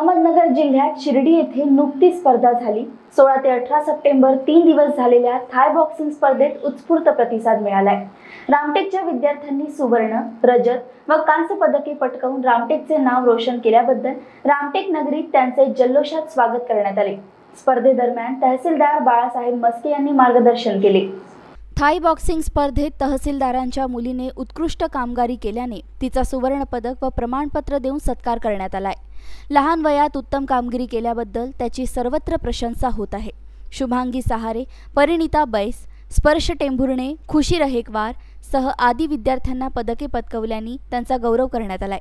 अहमदनगर जिल्ह्यात शिर्डी येथे नुकतीच स्पर्धा झाली. सोळा ते अठरा सप्टेंबर तीन दिवस झालेल्या थाय बॉक्सिंग स्पर्धेत उत्स्फूर्त प्रतिसाद मिळालाय. रामटेकच्या विद्यार्थ्यांनी सुवर्ण रजत व कांस्य पदके पटकावून रामटेकचे नाव रोशन केल्याबद्दल रामटेक नगरीत त्यांचे जल्लोषात स्वागत करण्यात आले. स्पर्धेदरम्यान तहसीलदार बाळासाहेब मस्के यांनी मार्गदर्शन केले. थाई बॉक्सिंग स्पर्धेत तहसीलदारांच्या मुलीने उत्कृष्ट कामगारी केल्याने तिचा सुवर्णपदक व प्रमाणपत्र देऊन सत्कार करण्यात आलाय. लहान वयात उत्तम कामगिरी केल्याबद्दल त्याची सर्वत्र प्रशंसा होत आहे. शुभांगी सहारे परिणिता बैस स्पर्श टेंभुर्णे खुशी रहेकवार सह आदी विद्यार्थ्यांना पदके पटकवल्याने त्यांचा गौरव करण्यात आलाय.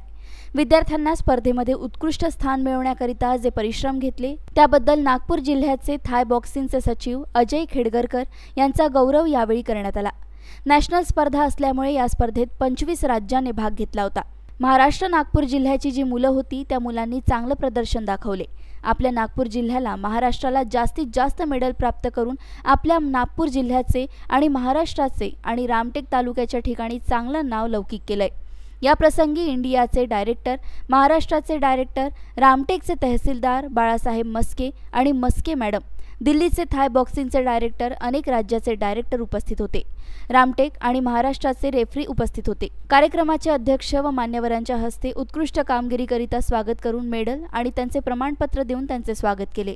विद्यार्थ्यांना स्पर्धेमध्ये उत्कृष्ट स्थान मिळवण्याकरिता जे परिश्रम घेतले त्याबद्दल नागपूर जिल्ह्याचे थाय बॉक्सिंगचे सचिव अजय खेडगरकर यांचा गौरव यावेळी करण्यात आला. नॅशनल स्पर्धा असल्यामुळे या स्पर्धेत पंचवीस राज्यांनी भाग घेतला होता. महाराष्ट्र नागपूर जिल्ह्याची जी मुलं होती त्या मुलांनी चांगलं प्रदर्शन दाखवले. आपल्या नागपूर जिल्ह्याला महाराष्ट्राला जास्तीत जास्त मेडल प्राप्त करून आपल्या नागपूर जिल्ह्याचे आणि महाराष्ट्राचे आणि रामटेक तालुक्याच्या ठिकाणी चांगलं नाव लौकिक केलंय. या प्रसंगी इंडियाचे डायरेक्टर महाराष्ट्राचे डायरेक्टर रामटेकचे तहसीलदार बाळासाहेब मस्के आणि मस्के मॅडम दिल्लीचे थाय बॉक्सिंगचे डायरेक्टर अनेक राज्याचे डायरेक्टर उपस्थित होते. रामटेक आणि महाराष्ट्राचे रेफरी उपस्थित होते. कार्यक्रमाचे अध्यक्ष व मान्यवरांच्या हस्ते उत्कृष्ट कामगिरीकरिता स्वागत करून मेडल आणि त्यांचे प्रमाणपत्र देऊन त्यांचे स्वागत केले.